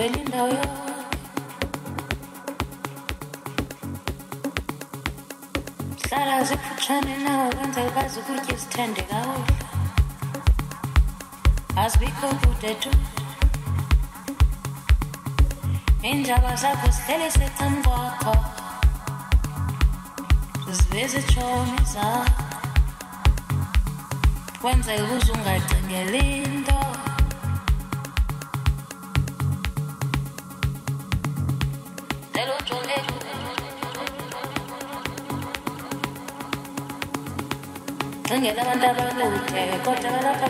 Enjaba zigcwele indawo yonke hlala zikufutshane nawe kwenzela bazi ukutya izithende kakuhle azibikho kude tu. Iindaba zakho zihleli secam kwakho. Ziveza itshomi zakho. Kwenzela ukuze ungacingeli into cingela abantu abakude kodwa balapha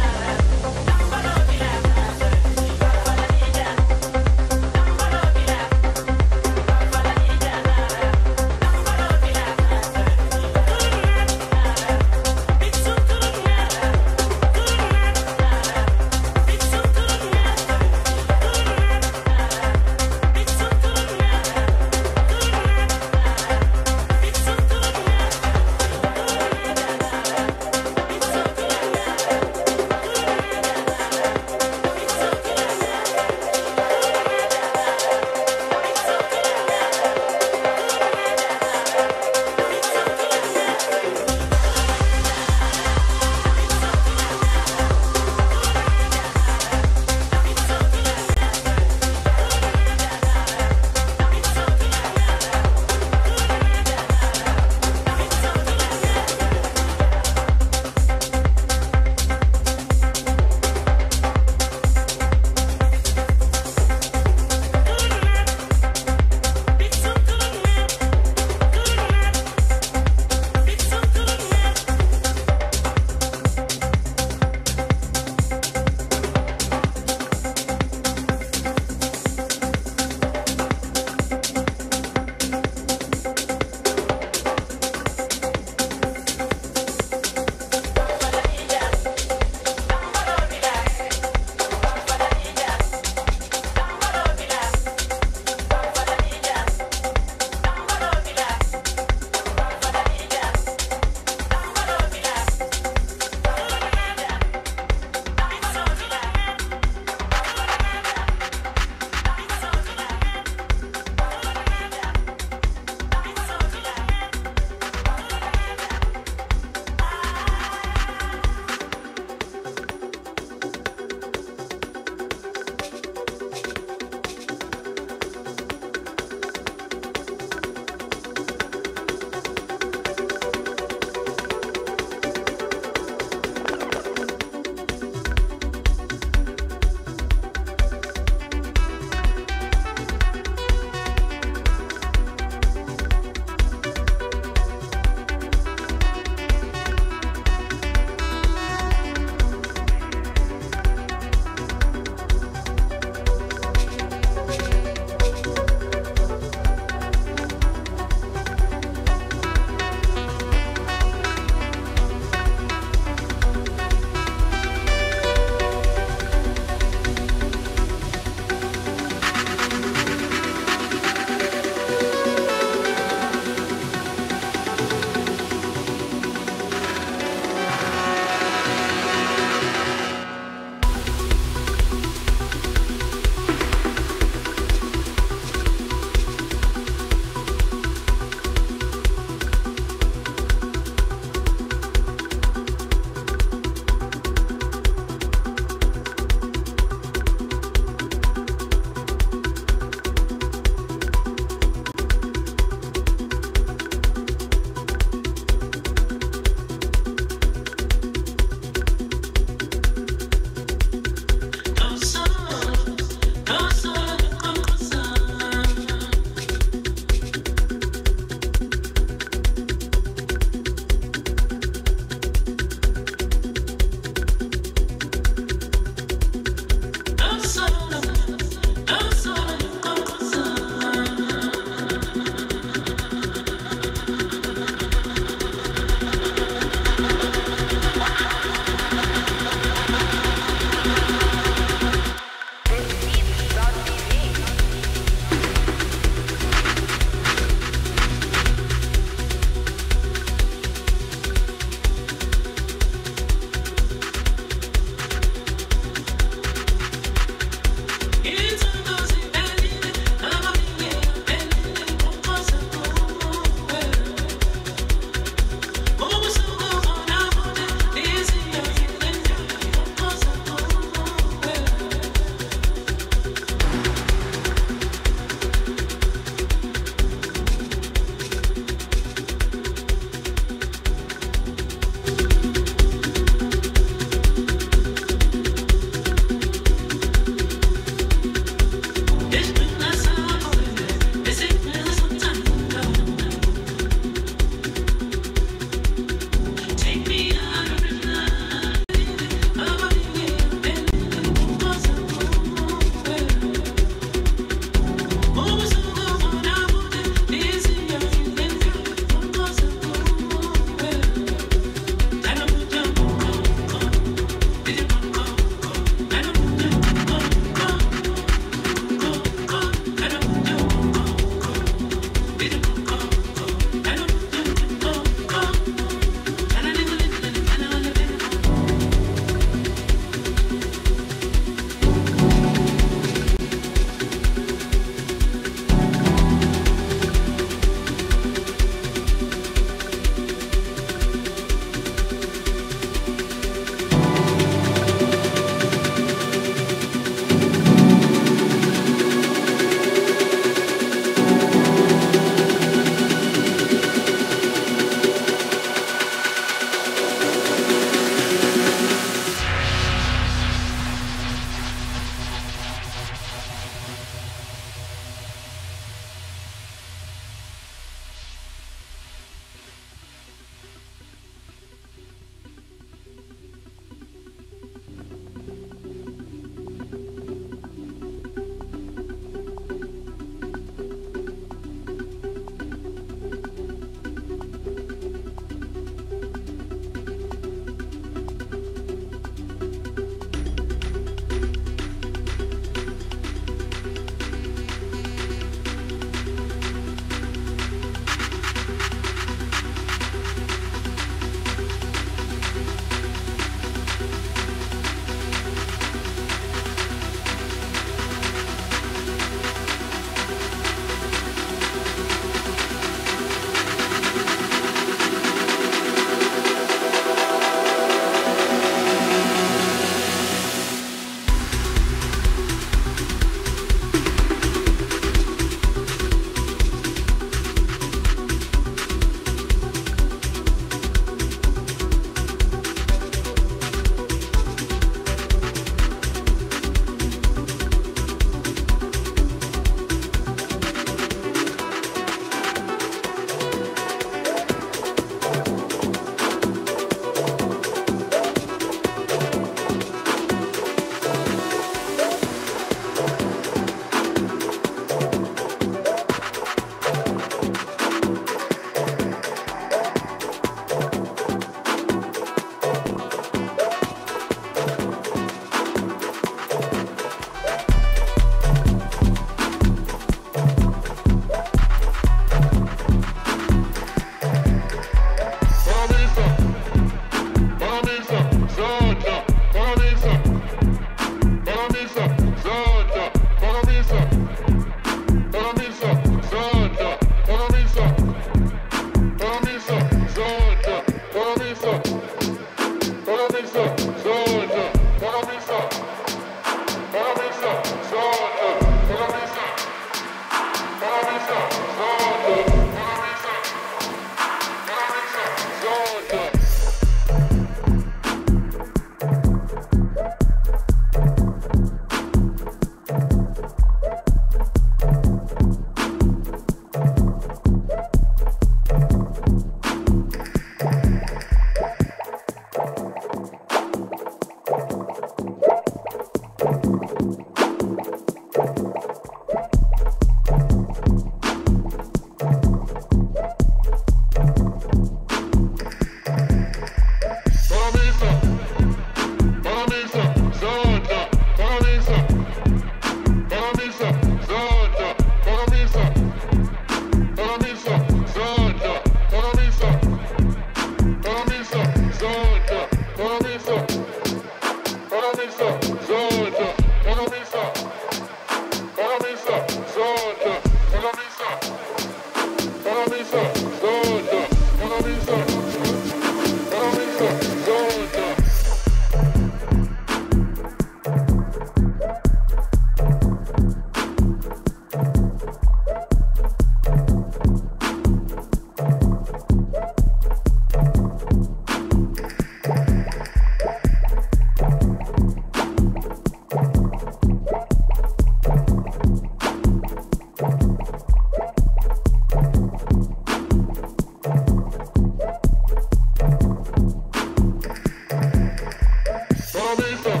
Momento.